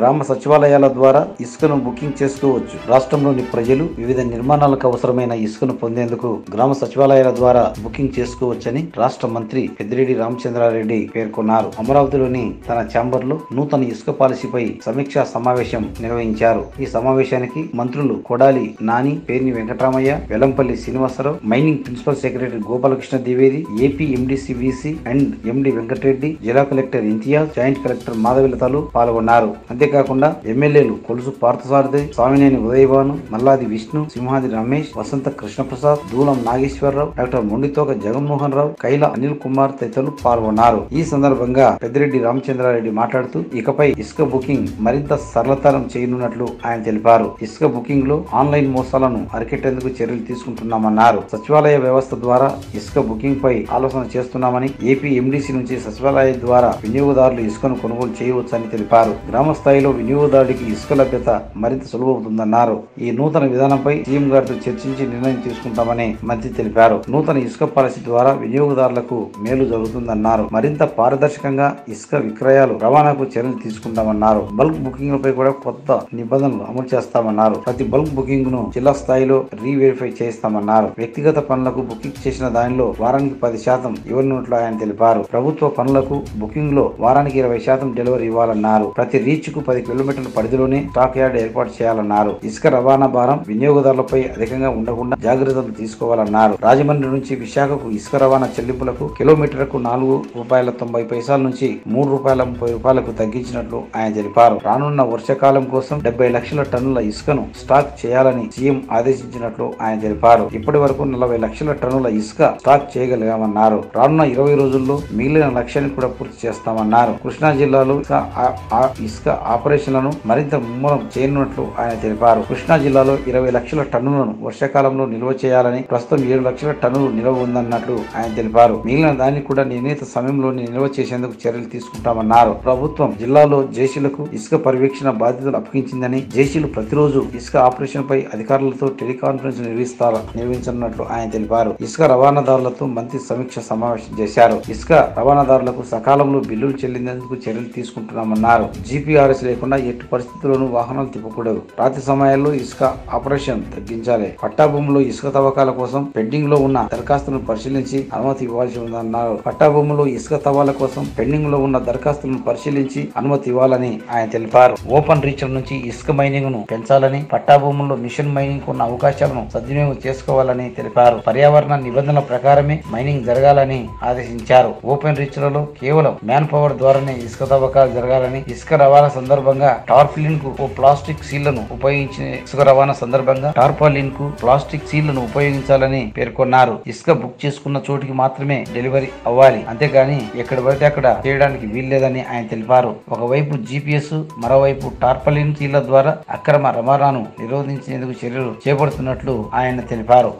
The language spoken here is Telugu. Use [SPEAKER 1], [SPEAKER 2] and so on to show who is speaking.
[SPEAKER 1] గ్రామ సచివాలయాల ద్వారా ఇసుకను బుకింగ్ చేసుకోవచ్చు రాష్ట్రంలోని ప్రజలు వివిధ నిర్మాణాలకు అవసరమైన ఇసుకను పొందేందుకు గ్రామ సచివాలయాల ద్వారా బుకింగ్ చేసుకోవచ్చని రాష్ట్ర మంత్రి పెద్దిరెడ్డి రామచంద్రారెడ్డి పేర్కొన్నారు. అమరావతిలోని తన ఛాంబర్లో నూతన ఇసుక పాలసీపై సమీక్షా సమావేశం నిర్వహించారు. ఈ సమావేశానికి మంత్రులు Kodali Nani Perni Venkataramaiah Vellampalli Srinivasarao mining principal secretary Gopalakrishna Dwivedi AP MDC VC and MD Venkatareddy జిల్లా కలెక్టర్ ఇంతియాజ్ జాయింట్ కలెక్టర్ మాధవిలతలు పాల్గొన్నారు. అంతేకాకుండా ఎమ్మెల్యేలు కొలుసు పార్థసారథి స్వామినేని ఉదయభాను మల్లాది విష్ణు సింహాది రమేష్ వసంత కృష్ణప్రసాద్ దూలం నాగేశ్వరరావు డాక్టర్ మొండితోక జగన్మోహన్ రావు కైల అనిల్ కుమార్ తదితరులు పాల్గొన్నారు. ఈ సందర్భంగా పెద్దిరెడ్డి రామచంద్రారెడ్డి మాట్లాడుతూ ఇకపై ఇసుక బుకింగ్ మరింత సరళతరం చేయనున్నట్లు ఆయన తెలిపారు. ఇసుక బుకింగ్లో ఆన్లైన్ మోసాలను అరికెట్టేందుకు చర్యలు తీసుకుంటున్నామన్నారు. సచివాలయ వ్యవస్థ ద్వారా ఇసుక బుకింగ్ పై ఆలోచన చేస్తున్నామని ఏపీ ఎండిసి నుంచి సచివాలయం ద్వారా వినియోగదారులు ఇసుకను కొనుగోలు చేయవచ్చని తెలిపారు. గ్రామ స్థాయిలో వినియోగదారుడికి ఇసుక లభ్యత మరింత సులభమవుతుందన్నారు. ఈ నూతన విధానంపై సీఎం గారితో చర్చించి నిర్ణయం తీసుకుంటామని మంత్రి తెలిపారు. నూతన ఇసుక పాలసీ ద్వారా వినియోగదారులకు మేలు జరుగుతుందన్నారు. మరింత పారదర్శకంగా ఇసుక విక్రయాలు రవాణాకు చర్యలు తీసుకుంటామన్నారు. బల్క్ బుకింగ్లపై కూడా కొత్త నిబంధనలు అమలు చేస్తామన్నారు. ప్రతి బల్క్ బుకింగ్ను జిల్లా స్థాయిలో రీవెరిఫై చేస్తామన్నారు. వ్యక్తిగత పనులకు బుకింగ్ చేసిన దానిలో వారానికి పది శాతం ఇవ్వనున్నట్లు ఆయన తెలిపారు. ప్రభుత్వ పనులకు బుకింగ్లో వారానికి ఇరవై శాతం డెలివరీ ఇవ్వాలన్నారు. ప్రతి రీచ్కు పది కిలోమీటర్ల పరిధిలోనే స్టాక్ యార్డ్ ఏర్పాటు చేయాలన్నారు. ఇసుక రవాణా భారం వినియోగదారులపై అధికంగా ఉండకుండా జాగ్రత్తలు తీసుకోవాలన్నారు. రాజమండ్రి నుంచి విశాఖకు ఇసుక రవాణా చెల్లింపులకు కిలోమీటర్కు నాలుగు రూపాయల తొంభై పైసల నుంచి మూడు రూపాయల ముప్పై రూపాయలకు తగ్గించినట్లు ఆయన తెలిపారు. రానున్న వర్షాకాలం కోసం డెబ్బై లక్షల టన్నుల ఇసుకను స్టాక్ చేయాలని సీఎం ఆదేశించినట్లు ఆయన తెలిపారు. ఇప్పటి వరకు నలభై లక్షల టన్నుల ఇసుక స్టాక్ చేయగలిగామన్నారు. రానున్న ఇరవై రోజుల్లో మిగిలిన లక్ష్యాన్ని కూడా పూర్తి చేస్తామన్నారు. కృష్ణా జిల్లాలో ఇసుక ఆ- ఆ- ఇసుక ఆపరేషన్లను మరింత ముమ్మరం చేయనున్నట్లు ఆయన తెలిపారు. కృష్ణా జిల్లాలో ఇరవై లక్షల టన్నులను వర్షాకాలంలో నిల్వ చేయాలని ప్రస్తుతం ఏడు లక్షల టన్నులు నిల్వ ఉందన్నట్లు ఆయన తెలిపారు. మిగిలిన దాన్ని కూడా నిర్ణీత సమయంలో నిల్వ చేసేందుకు చర్యలు తీసుకుంటామన్నారు. ప్రభుత్వం జిల్లాలో జేసీలకు ఇసుక పర్యవేక్షణ బాధ్యతలు అప్పగించిందని జేసీలు ప్రతిరోజు ఇసుక ఆపరేషన్ పై అధికారులతో టెలికాన్ఫరెన్స్ నిర్వహిస్తారు నిర్వహించనున్నట్లు ఆయన తెలిపారు. ఇసుక రవాణాదారులతో మంత్రి సమీక్ష సమావేశం చేశారు. ఇసుక రవాణాదారులకు సకాలంలో బిల్లులు చెల్లించేందుకు చర్యలు తీసుకుంటున్నామన్నారు. జీపీఆర్ఎస్ లేకుండా ఎట్టి పరిస్థితుల్లోనూ వాహనాలు తిప్పకూడదు. రాత్రి సమయాల్లో ఇసుక ఆపరేషన్ తగ్గించాలి. పట్టాభూములో ఇసుక తవ్వకాల కోసం పెండింగ్లో ఉన్న దరఖాస్తులను పరిశీలించి అనుమతి ఇవ్వాల్సి ఉందన్నారు. పట్టాభూములో ఇసుక తవ్వాల కోసం పెండింగ్లో ఉన్న దరఖాస్తులను పరిశీలించి అనుమతి ఇవ్వాలని ఆయన తెలిపారు. ఓపెన్ రీచర్ నుంచి ఇసుక మైనింగ్ను పెంచాలని పట్టాభూముల్లో మిషన్ మైనింగ్ ఉన్న అవకాశాలను సద్వినియోగం చేసుకోవాలని తెలిపారు. పర్యావరణ నిబంధనల ప్రకారమే మైనింగ్ జరగాలని ఆదేశించారు. ఓపెన్ రీచ్లలో కేవలం మ్యాన్ పవర్ ద్వారానే ఇసుక తవ్వకాలు జరగాలని ఇసుక రవాణా సందర్భంగా టార్పిలిన్కు ఓ ప్లాస్టిక్ సీళ్ళను ఉపయోగించిన ఇసుక రవాణా సందర్భంగా టార్పాలిన్కు ప్లాస్టిక్ సీళ్ళను ఉపయోగించాలని పేర్కొన్నారు. ఇసుక బుక్ చేసుకున్న చోటికి మాత్రమే డెలివరీ అవ్వాలి. అంతేగాని ఎక్కడ పడితే అక్కడ చేయడానికి వీల్లేదని ఆయన తెలిపారు. ఒకవైపు జీపీఎస్ మరోవైపు టార్పలిన్ సీళ్ళ ద్వారా అక్రమ రవాణాను నిరోధించేందుకు చర్యలు చేపడుతున్నట్లు ఆయన తెలిపారు.